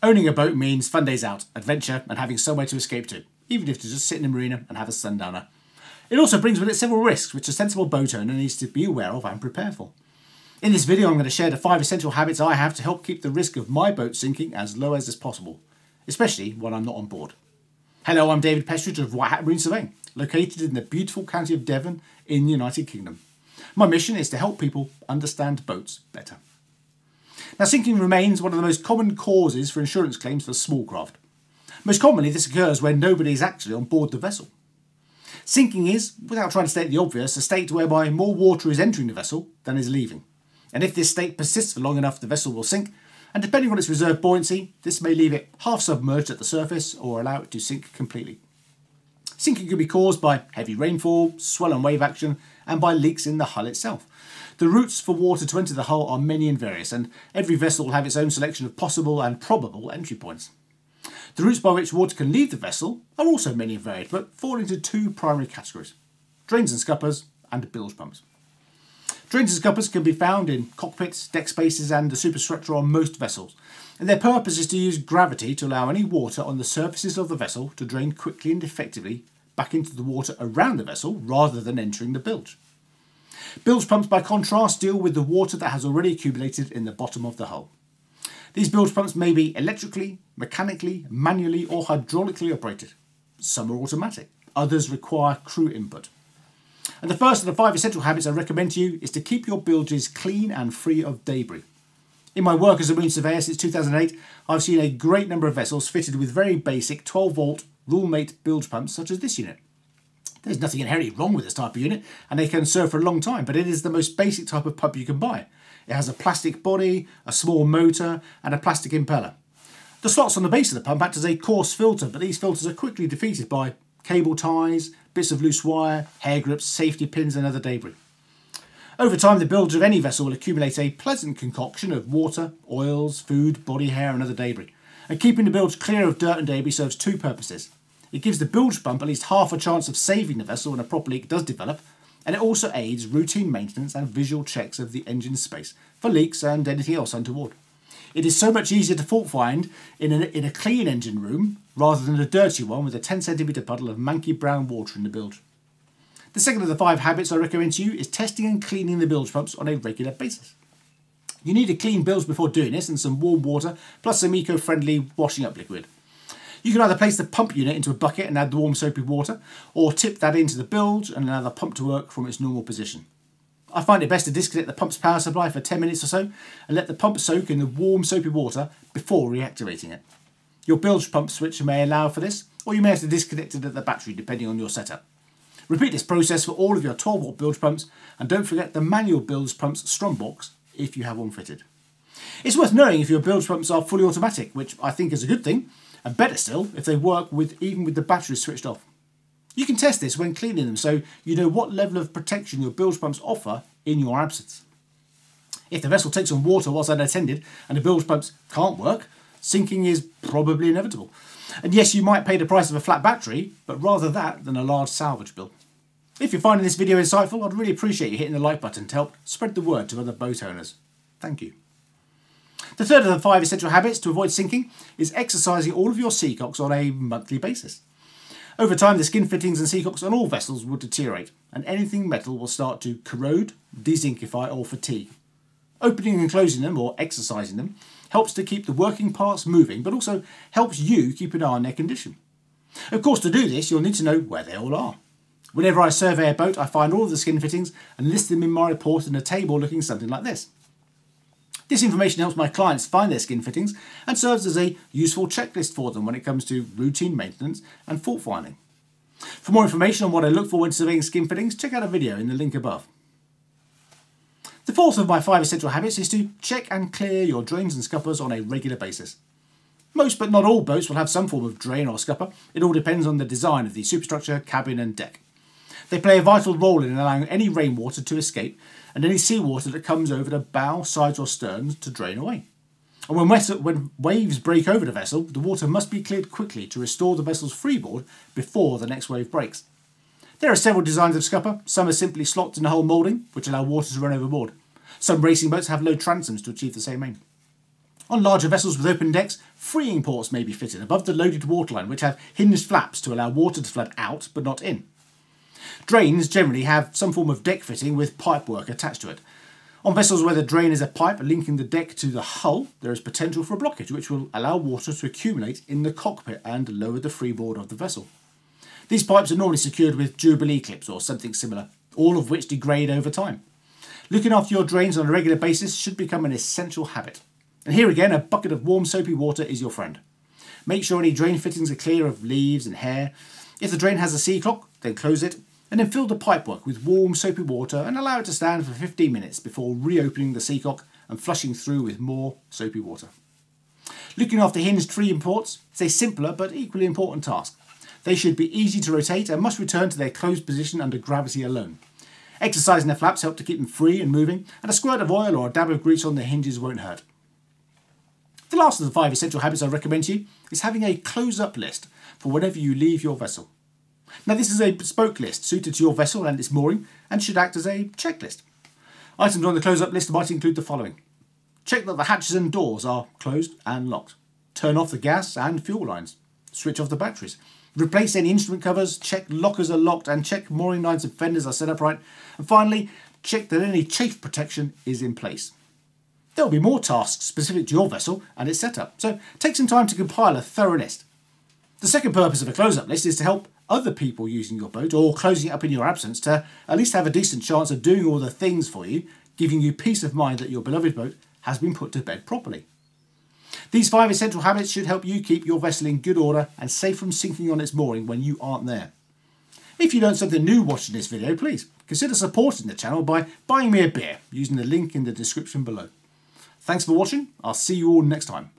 Owning a boat means fun days out, adventure, and having somewhere to escape to, even if to just sit in a marina and have a sundowner. It also brings with it several risks which a sensible boat owner needs to be aware of and prepare for. In this video I'm going to share the 5 essential habits I have to help keep the risk of my boat sinking as low as is possible, especially when I'm not on board. Hello, I'm David Pestridge of White Hat Marine Surveying, located in the beautiful county of Devon in the United Kingdom. My mission is to help people understand boats better. Now, sinking remains one of the most common causes for insurance claims for small craft. Most commonly, this occurs when nobody is actually on board the vessel. Sinking is, without trying to state the obvious, a state whereby more water is entering the vessel than is leaving. And if this state persists for long enough, the vessel will sink, and depending on its reserve buoyancy, this may leave it half submerged at the surface or allow it to sink completely. Sinking can be caused by heavy rainfall, swell and wave action, and by leaks in the hull itself. The routes for water to enter the hull are many and various, and every vessel will have its own selection of possible and probable entry points. The routes by which water can leave the vessel are also many and varied, but fall into two primary categories drains and scuppers, and bilge pumps. Drains and scuppers can be found in cockpits, deck spaces, and the superstructure on most vessels, and their purpose is to use gravity to allow any water on the surfaces of the vessel to drain quickly and effectively back into the water around the vessel rather than entering the bilge. Bilge pumps, by contrast, deal with the water that has already accumulated in the bottom of the hull. These bilge pumps may be electrically, mechanically, manually, or hydraulically operated. Some are automatic, others require crew input. And the first of the five essential habits I recommend to you is to keep your bilges clean and free of debris. In my work as a marine surveyor since 2008, I've seen a great number of vessels fitted with very basic 12 volt Rule-Mate bilge pumps such as this unit. There's nothing inherently wrong with this type of unit, and they can serve for a long time, but it is the most basic type of pump you can buy. It has a plastic body, a small motor, and a plastic impeller. The slots on the base of the pump act as a coarse filter, but these filters are quickly defeated by cable ties, bits of loose wire, hair grips, safety pins, and other debris. Over time, the bilge of any vessel will accumulate a pleasant concoction of water, oils, food, body hair, and other debris. And keeping the bilge clear of dirt and debris serves two purposes. It gives the bilge pump at least half a chance of saving the vessel when a proper leak does develop, and it also aids routine maintenance and visual checks of the engine space for leaks and anything else untoward. It is so much easier to fault find in a, in a clean engine room rather than a dirty one with a 10 centimetre puddle of manky brown water in the bilge. The second of the five habits I recommend to you is testing and cleaning the bilge pumps on a regular basis. You need a clean bilge before doing this and some warm water plus some eco-friendly washing up liquid. You can either place the pump unit into a bucket and add the warm soapy water, or tip that into the bilge and allow the pump to work from its normal position. I find it best to disconnect the pump's power supply for 10 minutes or so and let the pump soak in the warm soapy water before reactivating it. Your bilge pump switch may allow for this, or you may have to disconnect it at the battery depending on your setup. Repeat this process for all of your 12 volt bilge pumps and don't forget the manual bilge pumps strum box if you have one fitted. It's worth knowing if your bilge pumps are fully automatic, which I think is a good thing, and better still if they work with even with the batteries switched off. You can test this when cleaning them so you know what level of protection your bilge pumps offer in your absence. If the vessel takes on water whilst unattended and the bilge pumps can't work, sinking is probably inevitable. And yes, you might pay the price of a flat battery, but rather that than a large salvage bill. If you're finding this video insightful, I'd really appreciate you hitting the like button to help spread the word to other boat owners. Thank you. The third of the five essential habits to avoid sinking is exercising all of your seacocks on a monthly basis. Over time, the skin fittings and seacocks on all vessels will deteriorate, and anything metal will start to corrode, dezincify, or fatigue. Opening and closing them, or exercising them, helps to keep the working parts moving, but also helps you keep an eye on their condition. Of course, to do this, you'll need to know where they all are. Whenever I survey a boat, I find all of the skin fittings and list them in my report in a table looking something like this. This information helps my clients find their skin fittings and serves as a useful checklist for them when it comes to routine maintenance and fault finding. For more information on what I look for when surveying skin fittings, check out a video in the link above. The fourth of my five essential habits is to check and clear your drains and scuppers on a regular basis. Most but not all boats will have some form of drain or scupper. It all depends on the design of the superstructure, cabin and deck. They play a vital role in allowing any rainwater to escape and any seawater that comes over the bow, sides or stern to drain away. And when, when waves break over the vessel, the water must be cleared quickly to restore the vessel's freeboard before the next wave breaks. There are several designs of scupper. Some are simply slots in the hull moulding, which allow water to run overboard. Some racing boats have low transoms to achieve the same aim. On larger vessels with open decks, freeing ports may be fitted above the loaded waterline, which have hinged flaps to allow water to flood out but not in. Drains generally have some form of deck fitting with pipework attached to it. On vessels where the drain is a pipe linking the deck to the hull, there is potential for a blockage which will allow water to accumulate in the cockpit and lower the freeboard of the vessel. These pipes are normally secured with Jubilee clips or something similar, all of which degrade over time. Looking after your drains on a regular basis should become an essential habit. And here again, a bucket of warm soapy water is your friend. Make sure any drain fittings are clear of leaves and hair. If the drain has a seacock, then close it, and then fill the pipework with warm soapy water and allow it to stand for 15 minutes before reopening the seacock and flushing through with more soapy water. Looking after hinged freeing ports is a simpler but equally important task. They should be easy to rotate and must return to their closed position under gravity alone. Exercising their flaps help to keep them free and moving, and a squirt of oil or a dab of grease on the hinges won't hurt. The last of the five essential habits I recommend to you is having a close-up list for whenever you leave your vessel. Now this is a bespoke list suited to your vessel and its mooring and should act as a checklist. Items on the close-up list might include the following. Check that the hatches and doors are closed and locked. Turn off the gas and fuel lines. Switch off the batteries. Replace any instrument covers, check lockers are locked and check mooring lines and fenders are set up right. And finally, check that any chafe protection is in place. There will be more tasks specific to your vessel and its setup, so take some time to compile a thorough list. The second purpose of a close-up list is to help other people using your boat or closing it up in your absence to at least have a decent chance of doing all the things for you, giving you peace of mind that your beloved boat has been put to bed properly. These five essential habits should help you keep your vessel in good order and safe from sinking on its mooring when you aren't there. If you learned something new watching this video, please consider supporting the channel by buying me a beer using the link in the description below. Thanks for watching, I'll see you all next time.